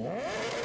어?